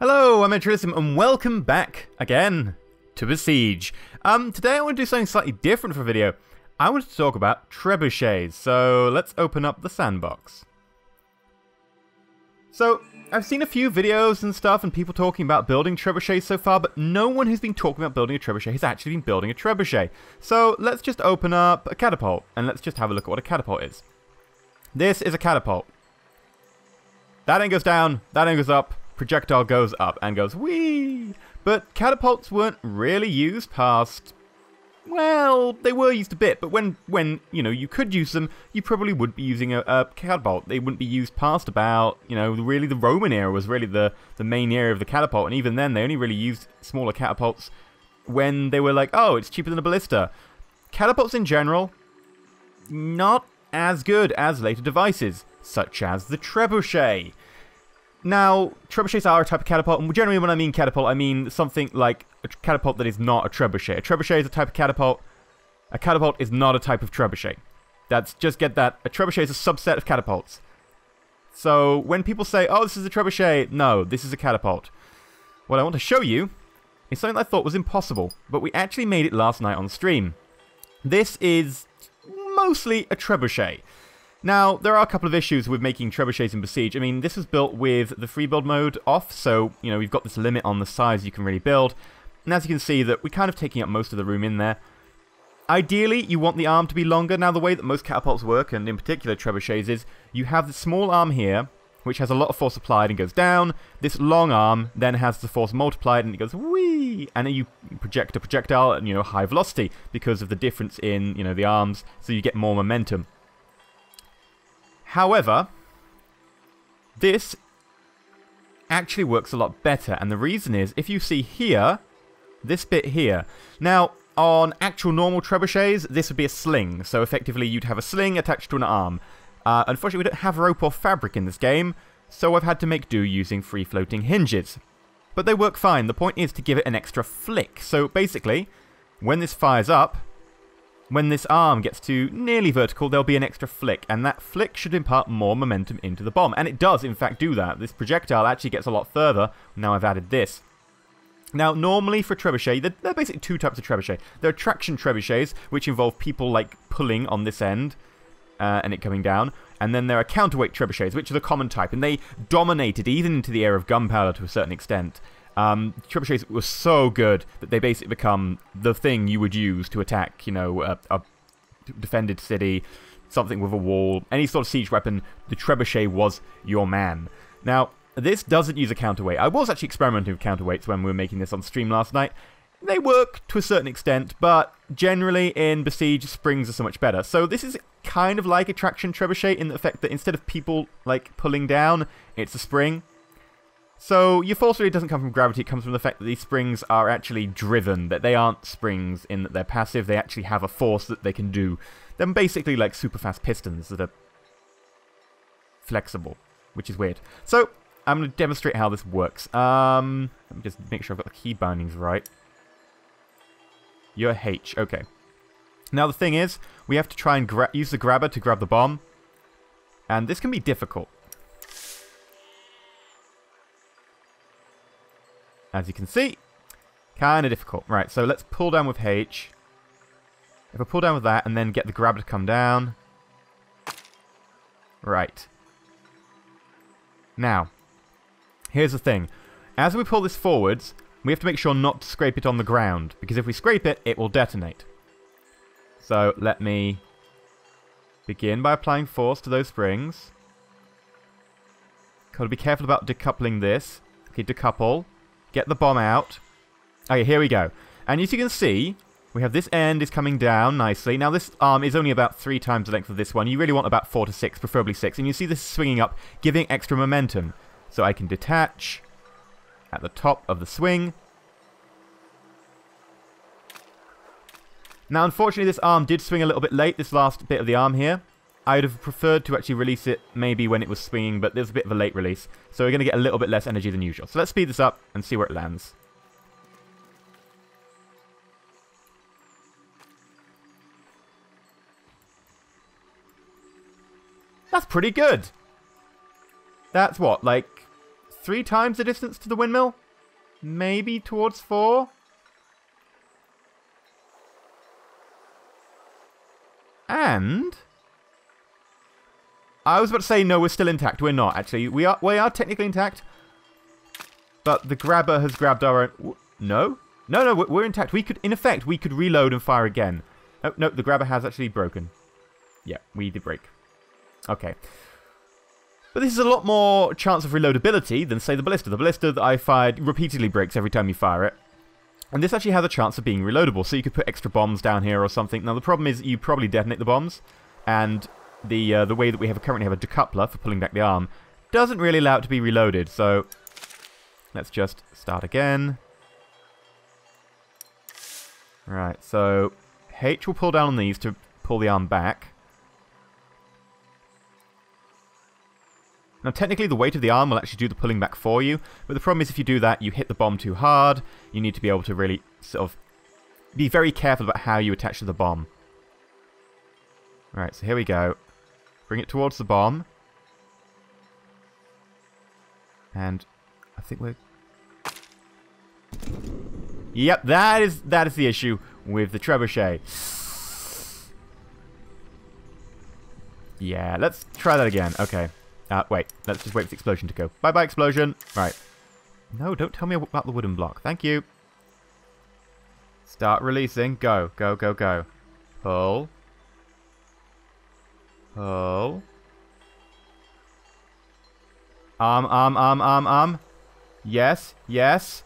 Hello, I'm EnterElysium, and welcome back again to Besiege. Um, today I want to do something slightly different for a video. I want to talk about trebuchets, so let's open up the sandbox. So, I've seen a few videos and stuff and people talking about building trebuchets so far, but no one who's been talking about building a trebuchet has actually been building a trebuchet. So, let's just open up a catapult, and let's just have a look at what a catapult is. This is a catapult. That end goes down, that end goes up, projectile goes up and goes whee. But catapults weren't really used past. Well, they were used a bit, but when when you know you could use them, you probably would be using a, a catapult. They wouldn't be used past about you know really the Roman era was really the the main era of the catapult, and even then they only really used smaller catapults when they were like, oh, it's cheaper than a ballista. Catapults in general, not as good as later devices, such as the trebuchet. Now, trebuchets are a type of catapult, and generally when I mean catapult, I mean something like a catapult that is not a trebuchet. A trebuchet is a type of catapult. A catapult is not a type of trebuchet. That's just get that. A trebuchet is a subset of catapults. So when people say, oh, this is a trebuchet, no, this is a catapult. What I want to show you is something I thought was impossible, but we actually made it last night on stream. This is mostly a trebuchet. Now, there are a couple of issues with making trebuchets in Besiege. I mean, this was built with the free build mode off, so, you know, we've got this limit on the size you can really build. And as you can see, that we're kind of taking up most of the room in there. Ideally, you want the arm to be longer. Now, the way that most catapults work, and in particular trebuchets, is you have the small arm here, which has a lot of force applied and goes down. This long arm then has the force multiplied and it goes whee, and then you project a projectile at you know high velocity because of the difference in you know the arms, so you get more momentum. However, this actually works a lot better, and the reason is if you see here, this bit here. Now, on actual normal trebuchets, this would be a sling, so effectively you'd have a sling attached to an arm. Uh, unfortunately, we don't have rope or fabric in this game, so I've had to make do using free-floating hinges. But they work fine. The point is to give it an extra flick. So basically, when this fires up, when this arm gets to nearly vertical, there'll be an extra flick, and that flick should impart more momentum into the bomb. And it does, in fact, do that. This projectile actually gets a lot further now I've added this. Now, normally for trebuchet, there are basically two types of trebuchet. There are traction trebuchets, which involve people, like, pulling on this end, uh, and it coming down. And then there are counterweight trebuchets, which are the common type, and they dominated even into the era of gunpowder to a certain extent. Um, trebuchets were so good that they basically become the thing you would use to attack, you know, a, a defended city, something with a wall, any sort of siege weapon. The trebuchet was your man. Now, this doesn't use a counterweight. I was actually experimenting with counterweights when we were making this on stream last night. They work to a certain extent, but generally in Besiege, springs are so much better. So this is kind of like a traction trebuchet in the effect that instead of people, like, pulling down, it's a spring. So your force really doesn't come from gravity, it comes from the fact that these springs are actually driven, that they aren't springs in that they're passive, they actually have a force that they can do. They're basically like super fast pistons that are flexible, which is weird. So, I'm going to demonstrate how this works. Um, let me just make sure I've got the key bindings right. You're H, okay. Now the thing is, we have to try and use the grabber to grab the bomb. And this can be difficult. As you can see, kind of difficult. Right, so let's pull down with H. If I pull down with that and then get the grabber to come down. Right. Now, here's the thing. As we pull this forwards, we have to make sure not to scrape it on the ground, because if we scrape it, it will detonate. So let me begin by applying force to those springs. Got to be careful about decoupling this. Okay, decouple. Get the bomb out. Okay, here we go. And as you can see, we have this end is coming down nicely. Now, this arm is only about three times the length of this one. You really want about four to six, preferably six. And you see this swinging up, giving extra momentum. So I can detach at the top of the swing. Now, unfortunately, this arm did swing a little bit late, this last bit of the arm here. I'd have preferred to actually release it maybe when it was swinging, but there's a bit of a late release. So we're going to get a little bit less energy than usual. So let's speed this up and see where it lands. That's pretty good. That's what, like three times the distance to the windmill? Maybe towards four? And... I was about to say, no, we're still intact. We're not, actually. We are, we are technically intact. But the grabber has grabbed our own... No? No, no, we're intact. We could, in effect, we could reload and fire again. Oh, no, the grabber has actually broken. Yeah, we did break. Okay. But this is a lot more chance of reloadability than, say, the ballista. The ballista that I fired repeatedly breaks every time you fire it. And this actually has a chance of being reloadable, so you could put extra bombs down here or something. Now, the problem is you probably detonate the bombs, and the uh, the way that we have currently have a decoupler for pulling back the arm doesn't really allow it to be reloaded. So let's just start again. Right, so H will pull down on these to pull the arm back. Now, technically, the weight of the arm will actually do the pulling back for you, but the problem is if you do that, you hit the bomb too hard. You need to be able to really sort of be very careful about how you attach to the bomb. Right, so here we go. Bring it towards the bomb. And I think we're... Yep, that is that is the issue with the trebuchet. Yeah, let's try that again. Okay. Uh, wait, let's just wait for the explosion to go. Bye-bye, explosion. Right. No, don't tell me about the wooden block. Thank you. Start releasing. Go, go, go, go. Pull. Pull. Um, um, um, um, um. Yes, yes.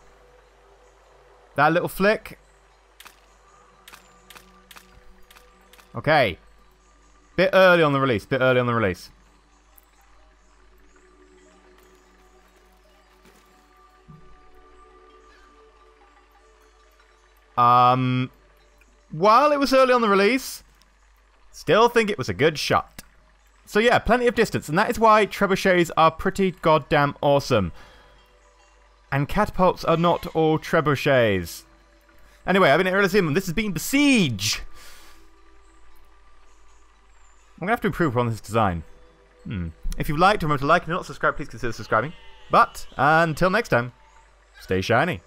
That little flick. Okay. Bit early on the release, bit early on the release. Um, while it was early on the release, still think it was a good shot. So yeah, plenty of distance, and that is why trebuchets are pretty goddamn awesome. And catapults are not all trebuchets. Anyway, I've been and this has been Besiege! I'm to have to improve on this design. Hmm. If you've liked, remember to like, and not subscribe, please consider subscribing. But, until next time, stay shiny.